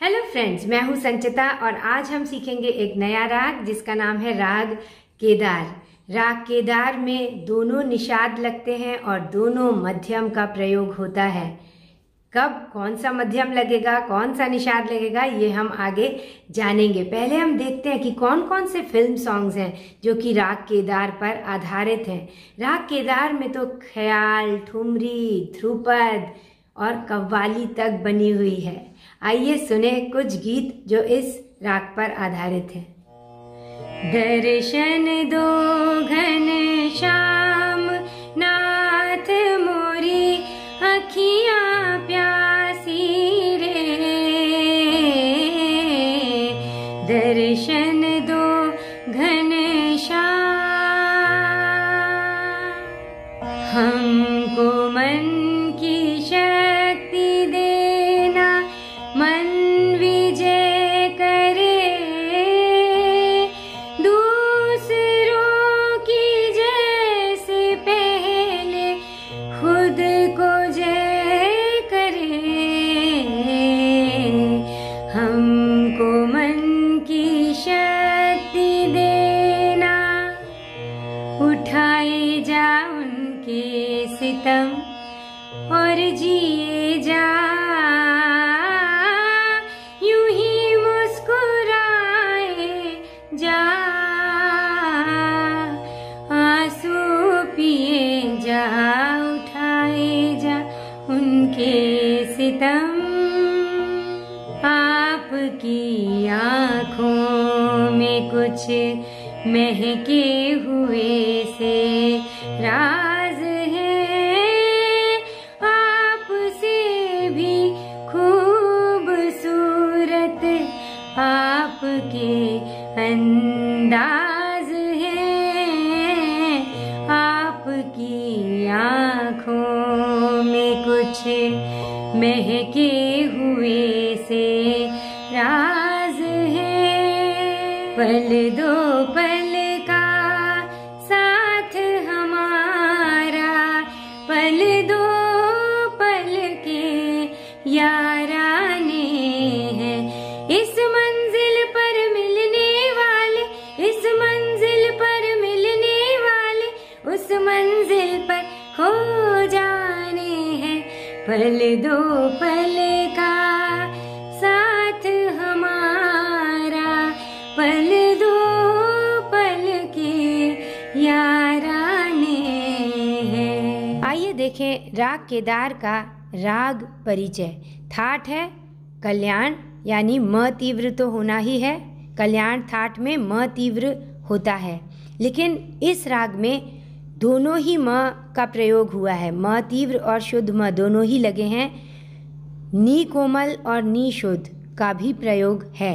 Hello friends मैं हूँ संचिता और आज हम सीखेंगे एक नया राग जिसका नाम है राग केदार। राग केदार में दोनों निषाद लगते हैं और दोनों मध्यम का प्रयोग होता है। कब, कौन सा मध्यम लगेगा, कौन सा निषाद लगेगा, ये हम आगे जानेंगे। पहले हम देखते हैं कि कौन कौन से फ़िल्म सॉन्ग्स हैं जो कि राग केदार पर आधारित हैं। राग केदार में तो ख्याल, ठुमरी, ध्रुपद और कव्वाली तक बनी हुई है। आइए सुने कुछ गीत जो इस राग पर आधारित है। दर्शन दो घन उनके सितम आपकी आँखों में कुछ महके हुए से राज पल दो पल का साथ हमारा। पल दो पल के याराने हैं। इस मंजिल पर मिलने वाले, इस मंजिल पर मिलने वाले, उस मंजिल पर खो जाने हैं। पल दो पल याराने आइए देखें राग केदार का राग परिचय। थाट है, कल्याण यानी म तीव्र तो होना ही है। कल्याण थाट में म तीव्र होता है। लेकिन इस राग में दोनों ही म का प्रयोग हुआ है। म तीव्र और शुद्ध म दोनों ही लगे हैं। नी कोमल और नी शुद्ध का भी प्रयोग है।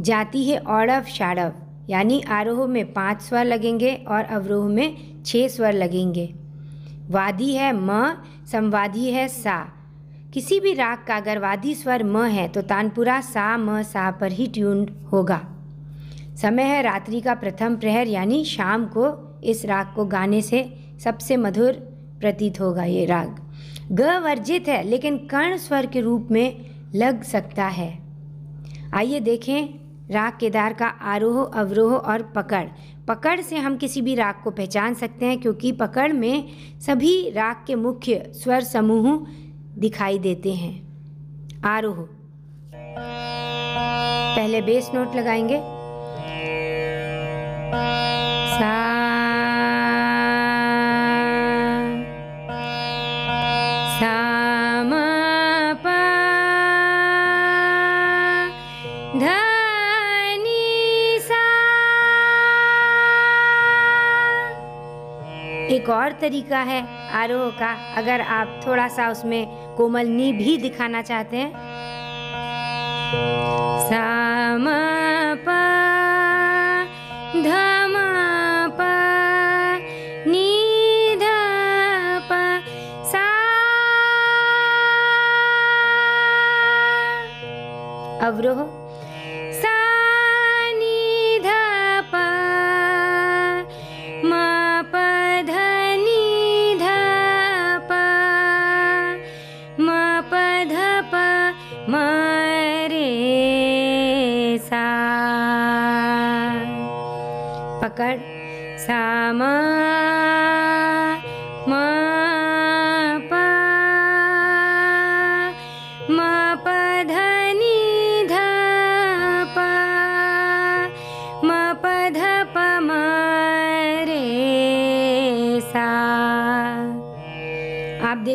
जाती है औड़व शाड़व यानी आरोह में पाँच स्वर लगेंगे और अवरोह में छह स्वर लगेंगे। वादी है म, संवादी है सा। किसी भी राग का अगर वादी स्वर म है तो तानपुरा सा, म, सा पर ही ट्यून होगा। समय है रात्रि का प्रथम प्रहर, यानी शाम को इस राग को गाने से सबसे मधुर प्रतीत होगा ये राग। ग वर्जित है, लेकिन कर्ण स्वर के रूप में लग सकता है। आइए देखें राग केदार का आरोह, अवरोह और पकड़। पकड़ से हम किसी भी राग को पहचान सकते हैं क्योंकि पकड़ में सभी राग के मुख्य स्वर समूह दिखाई देते हैं। आरोह। पहले बेस नोट लगाएँगे। एक और तरीका है, आरोह का। अगर आप थोड़ा सा उसमें कोमल नी भी दिखाना चाहते हैं। सा म प ध म प नि ध प सा। अवरोह।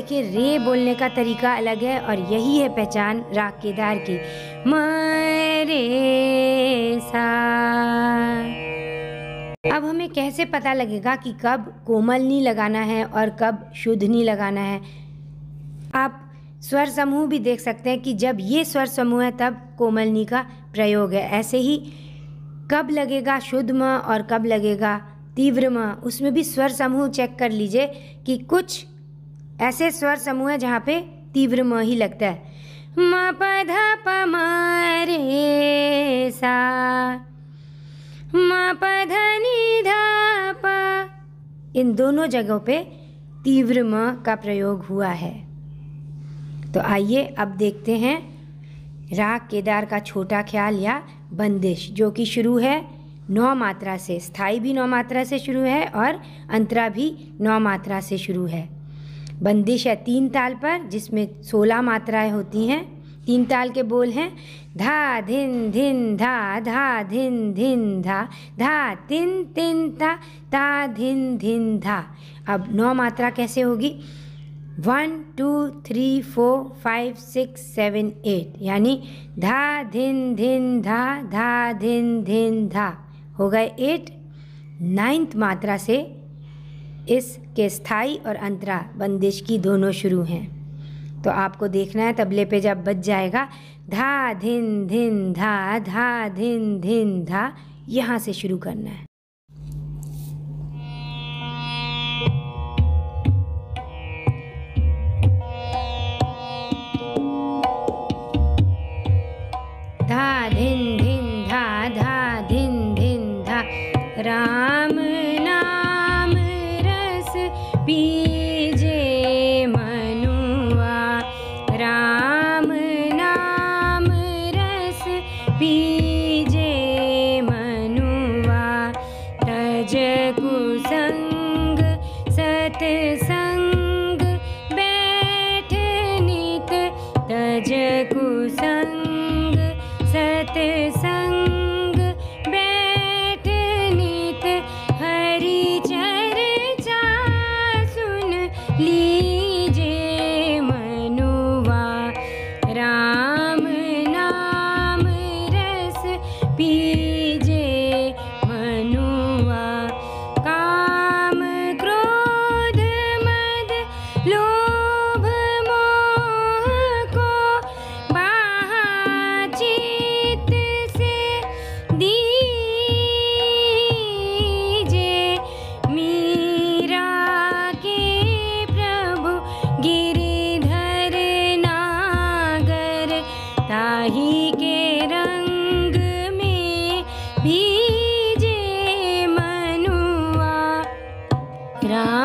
देखिए, रे बोलने का तरीका अलग है और यही है पहचान राग केदार की। म रे सा। अब हमें कैसे पता लगेगा कि कब कोमल नी लगाना है और कब शुद्ध नी लगाना है? आप स्वर समूह भी देख सकते हैं कि जब ये स्वर समूह है, तब कोमल नी का प्रयोग है। ऐसे ही कब लगेगा शुद्ध म और कब लगेगा तीव्र म, उसमें भी स्वर समूह चेक कर लीजिए कि कुछ ऐसे स्वर समूह है जहाँ पे तीव्र म ही लगता है। म प ध प म रे सा। म प ध नि ध प। इन दोनों जगहों पे तीव्र म का प्रयोग हुआ है। तो आइए अब देखते हैं राग केदार का छोटा ख्याल या बंदिश, जो कि शुरू है नौ मात्रा से। स्थायी भी नौ मात्रा से शुरू है और अंतरा भी नौ मात्रा से शुरू है। बंदिश है तीन ताल पर, जिसमें सोलह मात्राएँ होती हैं। तीन ताल के बोल हैं, धा, धिन धिन, धा धा, धिन धिन, धा धा, तिन तिन ता ता, धिन धिन, धा। अब नौ मात्रा कैसे होगी? One, two, three, four, five, six, seven, eight, यानी धा, धिन धिन, धा धा, धिन धिन, धा। हो गए एट। नाइन्थ मात्रा से इसके स्थायी और अंतरा बंदिश की दोनों शुरू हैं। तो आपको देखना है, तबले पे जब बज जाएगा, धा, धिन धिन, धा धा, धिन धिन, धा, यहाँ से शुरू करना है।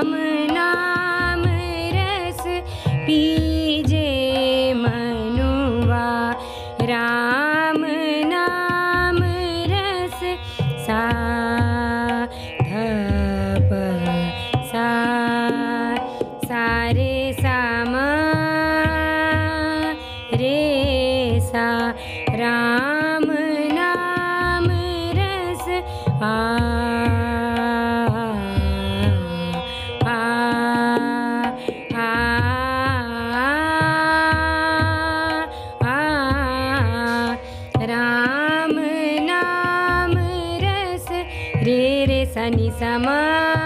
राम नाम रस पीजे रे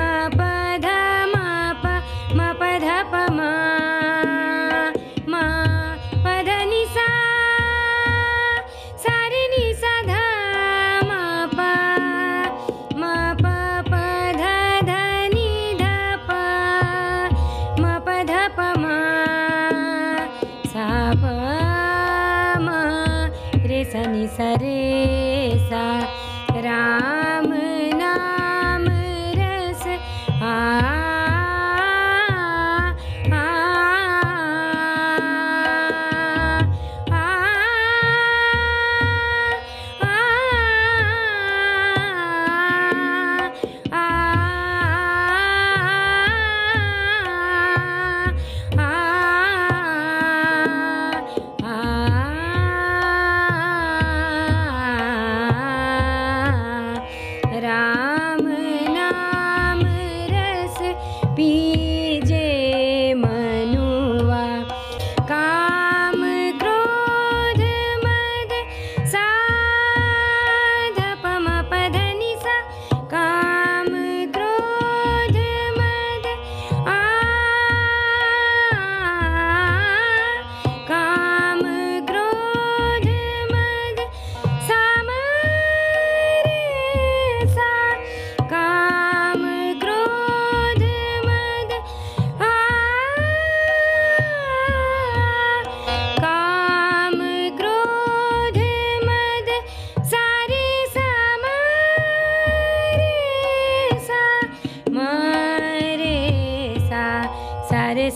Bye.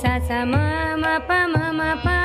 सा म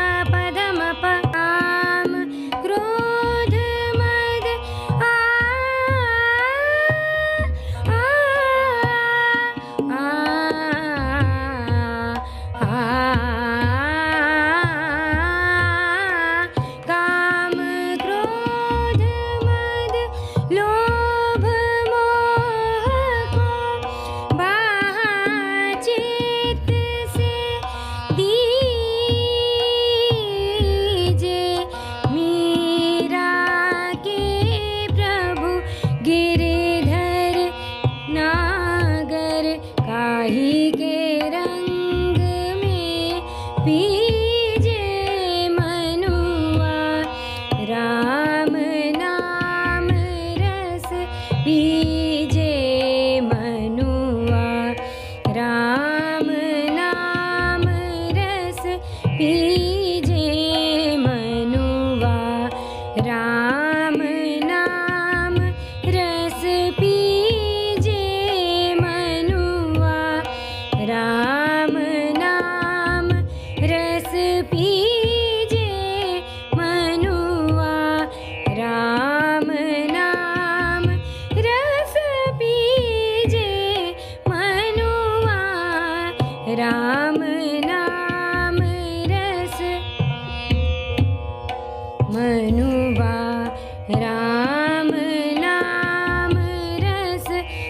大家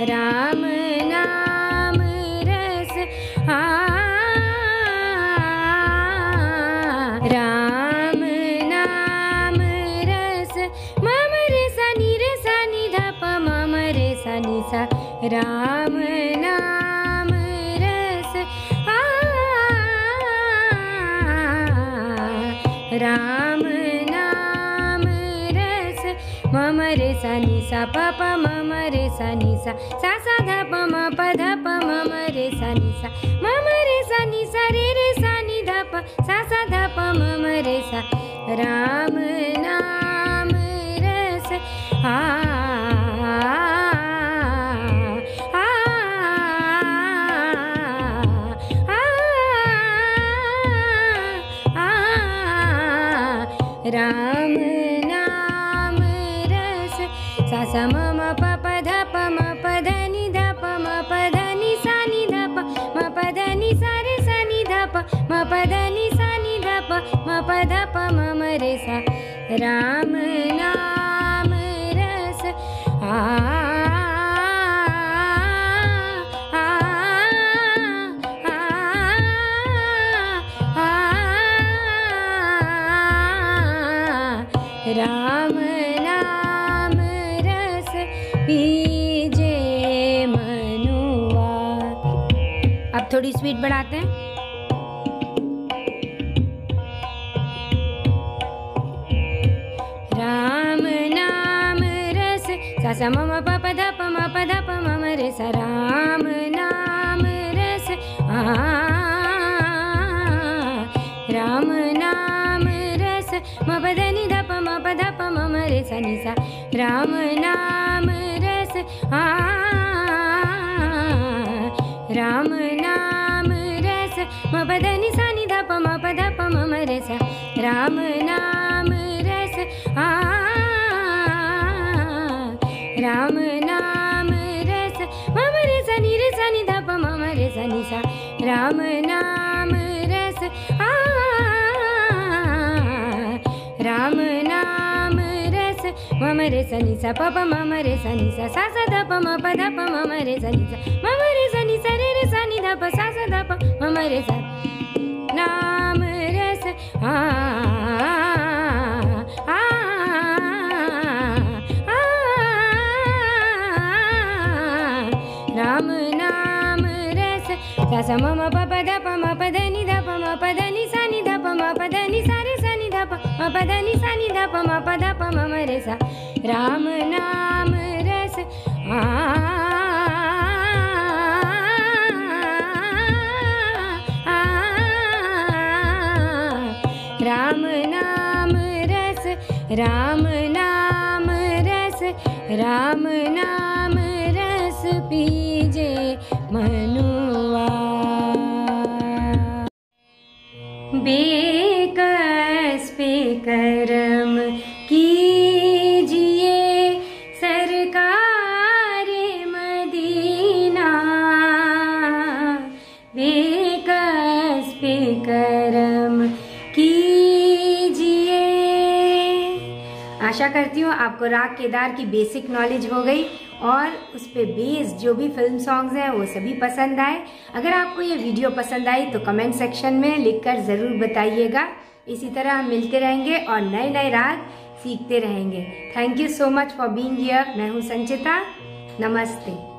राम नाम रस। राम राम नाम रस। माम सनी रस नीप माम सनी स राम प प मम रे स नि सा सा सा ध प म प ध प मम रे स नि सा मम रे स नि सा रे रे सा नि ध प सा सा ध प मम रे सा रा पद नि सा नि ध प म प ध प म म रे सा राम नाम रस आ राम नाम रस पीजे मनुआ अब थोड़ी स्वीट बढ़ाते हैं मधप मा पदापमरे राम नाम रस आम मधनि धप मप धपमरे सा नि रामनाम रस आमनाम रस मधनि स नि धप मा धपमरे सा रामना राम नाम रस। मम सनी रस मम मा सनी सा राम नाम रस। आ राम नाम रस। मम मा सनी सा पप मम मा सनी सा सास धप म प धप मम सनी सा मा सनी रे रस नि धप सा स धप मम पम नाम रस। आ सम प ध धप मा पदा नि धपम पदानि सानि धप मा पदानि सारे सानि धप मा पदा निी सानि धप मा पदा ध मरे सा रामनाम रस राम नाम रस राम नाम रस पी। आशा करती हूँ आपको राग केदार की बेसिक नॉलेज हो गई और उस पर बेस जो भी फ़िल्म सॉन्ग्स हैं, वो सभी पसंद आए। अगर आपको ये वीडियो पसंद आई तो कमेंट सेक्शन में लिखकर ज़रूर बताइएगा। इसी तरह हम मिलते रहेंगे और नए नए राग सीखते रहेंगे। Thank you so much for being here मैं हूँ संचिता। नमस्ते।